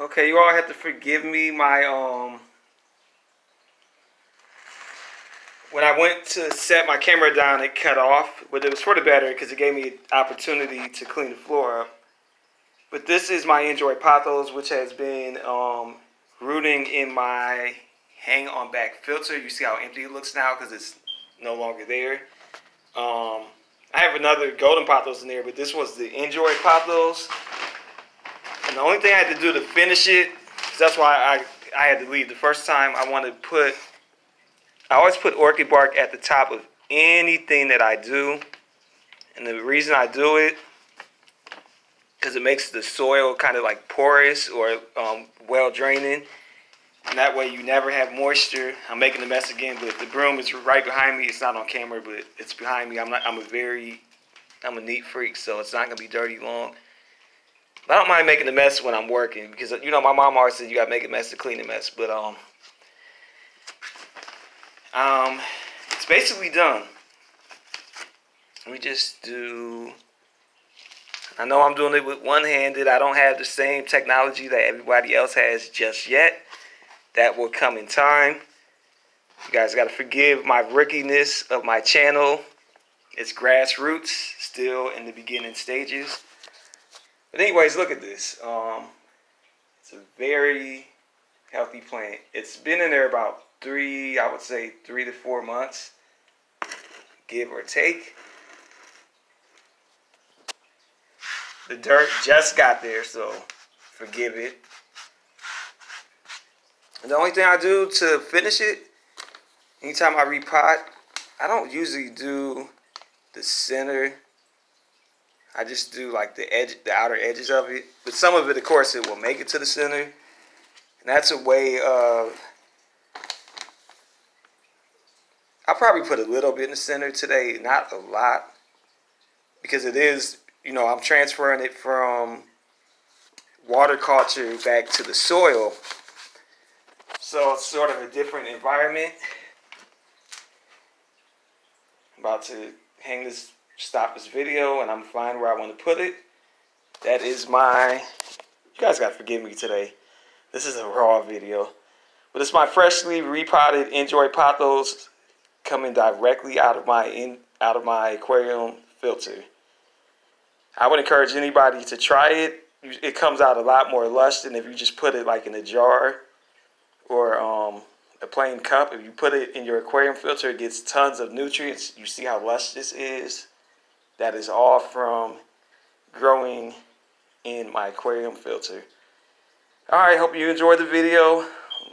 Okay, you all have to forgive me. My um, when I went to set my camera down, it cut off, but it was for the better because it gave me an opportunity to clean the floor up. But this is my N'Joy Pothos, which has been um, rooting in my hang on back filter. You see how empty it looks now because it's no longer there. Um, I have another golden pothos in there, but this was the N'Joy pothos. The only thing I had to do to finish it, that's why I, I had to leave the first time, I wanted to put, I always put orchid bark at the top of anything that I do. And the reason I do it, because it makes the soil kind of like porous or um, well draining. And that way you never have moisture. I'm making a mess again, but the broom is right behind me. It's not on camera, but it's behind me. I'm not, I'm a very, I'm a neat freak, so it's not gonna be dirty long. I don't mind making a mess when I'm working because you know my mom always said you gotta make a mess to clean a mess. But um, um, it's basically done. Let me just do. I know I'm doing it with one-handed. I don't have the same technology that everybody else has just yet. That will come in time. You guys got to forgive my rookiness of my channel. It's grassroots, still in the beginning stages. But anyways, look at this. Um, it's a very healthy plant. It's been in there about three, I would say three to four months, give or take. The dirt just got there, so forgive it. And the only thing I do to finish it, anytime I repot, I don't usually do the center I just do like the edge, the outer edges of it. But some of it, of course, it will make it to the center. And that's a way of, I'll probably put a little bit in the center today, not a lot. Because it is, you know, I'm transferring it from water culture back to the soil. So it's sort of a different environment. I'm about to hang this stop this video and I'm find where I want to put it. That is my, you guys got to forgive me today. This is a raw video. But it's my freshly repotted N'Joy Pothos coming directly out of my in, out of my aquarium filter. I would encourage anybody to try it. It comes out a lot more lush than if you just put it like in a jar or um, a plain cup. If you put it in your aquarium filter, it gets tons of nutrients. You see how lush this is. That is all from growing in my aquarium filter. All right, hope you enjoyed the video.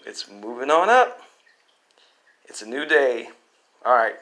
It's moving on up. It's a new day. All right.